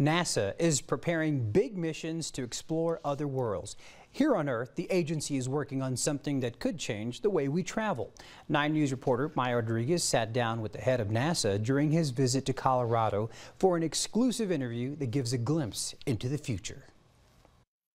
NASA is preparing big missions to explore other worlds. Here on Earth, the agency is working on something that could change the way we travel. 9 News reporter Maya Rodriguez sat down with the head of NASA during his visit to Colorado for an exclusive interview that gives a glimpse into the future.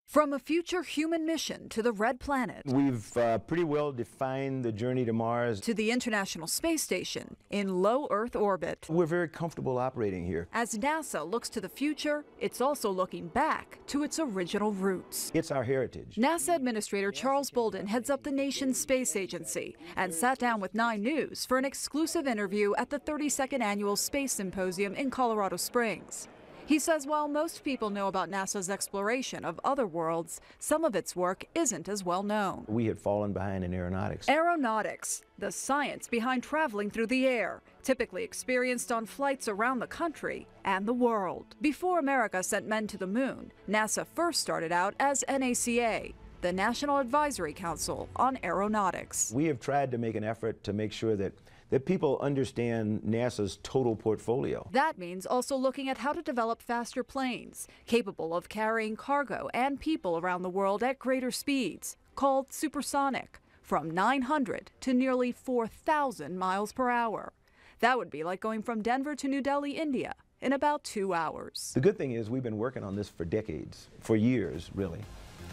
From a future human mission to the Red Planet. We've uh, pretty well defined the journey to Mars. To the International Space Station in low Earth orbit. We're very comfortable operating here. As NASA looks to the future, it's also looking back to its original roots. It's our heritage. NASA Administrator Charles Bolden heads up the nation's space agency and sat down with 9 News for an exclusive interview at the 32nd Annual Space Symposium in Colorado Springs. He says while most people know about NASA's exploration of other worlds, some of its work isn't as well known. We had fallen behind in aeronautics. Aeronautics, the science behind traveling through the air, typically experienced on flights around the country and the world. Before America sent men to the moon, NASA first started out as NACA, the National Advisory Council on Aeronautics. We have tried to make an effort to make sure that that people understand NASA's total portfolio. That means also looking at how to develop faster planes, capable of carrying cargo and people around the world at greater speeds, called supersonic, from 900 to nearly 4,000 miles per hour. That would be like going from Denver to New Delhi, India, in about two hours. The good thing is we've been working on this for decades, for years, really.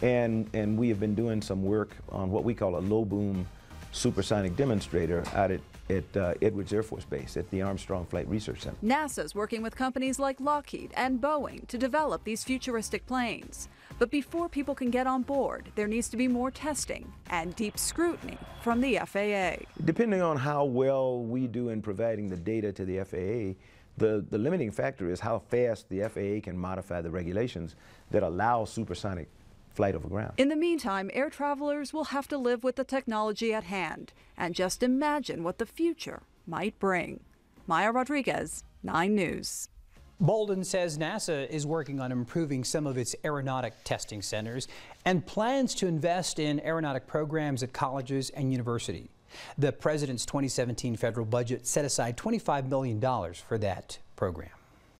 And, and we have been doing some work on what we call a low boom supersonic demonstrator out at, at uh, Edwards Air Force Base at the Armstrong Flight Research Center. NASA's working with companies like Lockheed and Boeing to develop these futuristic planes. But before people can get on board, there needs to be more testing and deep scrutiny from the FAA. Depending on how well we do in providing the data to the FAA, the, the limiting factor is how fast the FAA can modify the regulations that allow supersonic flight over ground. In the meantime, air travelers will have to live with the technology at hand and just imagine what the future might bring. Maya Rodriguez, 9 News. Bolden says NASA is working on improving some of its aeronautic testing centers and plans to invest in aeronautic programs at colleges and universities. The president's 2017 federal budget set aside $25 million for that program.